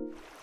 you